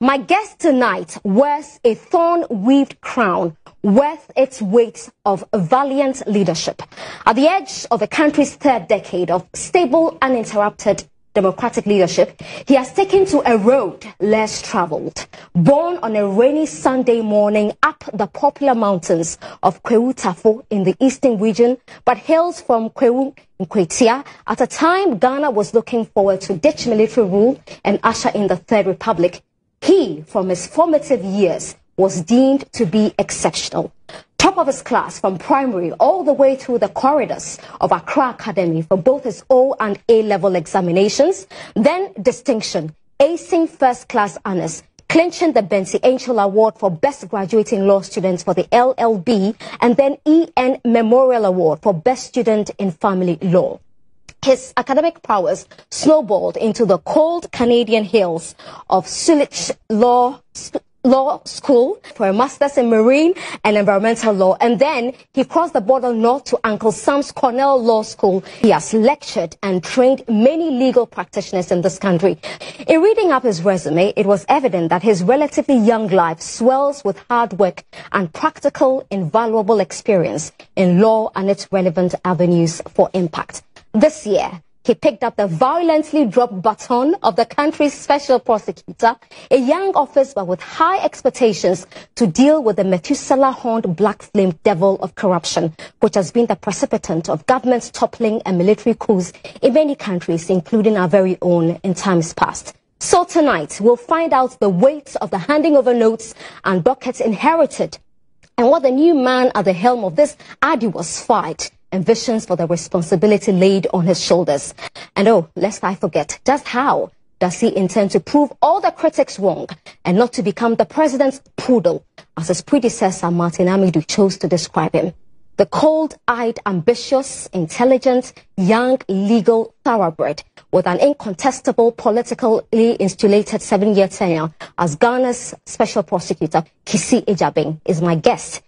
My guest tonight wears a thorn-weaved crown worth its weight of valiant leadership. At the edge of the country's third decade of stable, uninterrupted democratic leadership, he has taken to a road less traveled. Born on a rainy Sunday morning up the popular mountains of Kwahu Tafo in the eastern region, but hails from Kwahu Nkwatia at a time Ghana was looking forward to ditch military rule and usher in the Third Republic. He, from his formative years, was deemed to be exceptional. Top of his class from primary all the way through the corridors of Accra Academy for both his O and A level examinations, then distinction, acing first class honors, clinching the Bentsi-Enchill Award for Best Graduating Law Students for the LLB, and then EN Memorial Award for Best Student in Family Law. His academic prowess snowballed into the cold Canadian hills of Schulich Law Law School for a master's in marine and environmental law. And then he crossed the border north to Uncle Sam's Cornell Law School. He has lectured and trained many legal practitioners in this country. In reading up his resume, it was evident that his relatively young life swells with hard work and practical, invaluable experience in law and its relevant avenues for impact. This year, he picked up the violently dropped baton of the country's special prosecutor, a young officer with high expectations to deal with the Methuselah-horned black flame devil of corruption, which has been the precipitant of governments toppling and military coups in many countries, including our very own in times past. So tonight, we'll find out the weight of the handing over notes and buckets inherited and what the new man at the helm of this arduous fight and visions for the responsibility laid on his shoulders. And oh, lest I forget, just how does he intend to prove all the critics wrong and not to become the president's poodle, as his predecessor Martin Amidu chose to describe him? The cold-eyed, ambitious, intelligent, young, legal thoroughbred with an incontestable politically insulated seven-year tenure as Ghana's special prosecutor, Kissi Agyebeng, is my guest